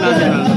那当了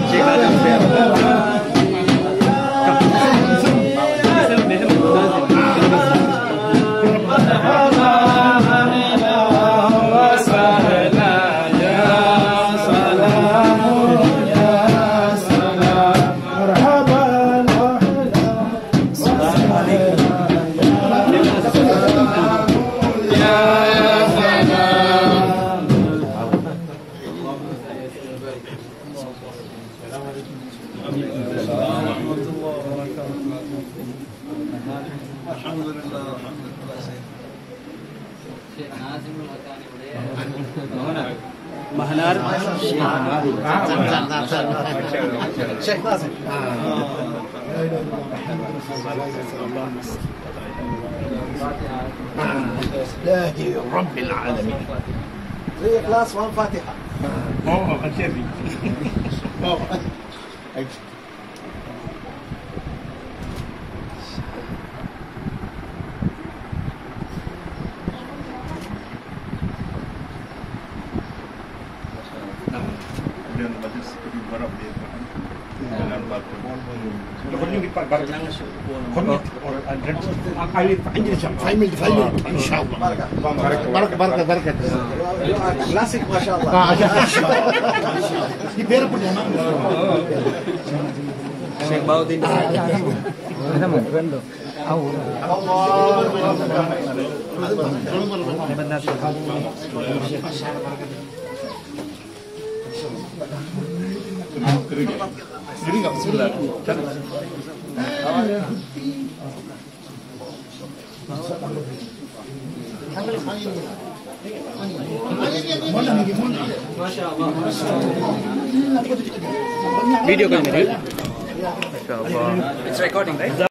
ورحمة الله وبركاته الحمد لله الحمد لله سيدنا مهنار شيخ ناصر لا رب العالمين. في اخلاص وان فاتحه Mort à Kiavi. Mort à dan Majelis Eksekutif Barat di Sheikh Baudin. Kita mau keren dong. Allah. Allah. kering ya jadi nggak sebelah kan Video kan ini? It's recording, right?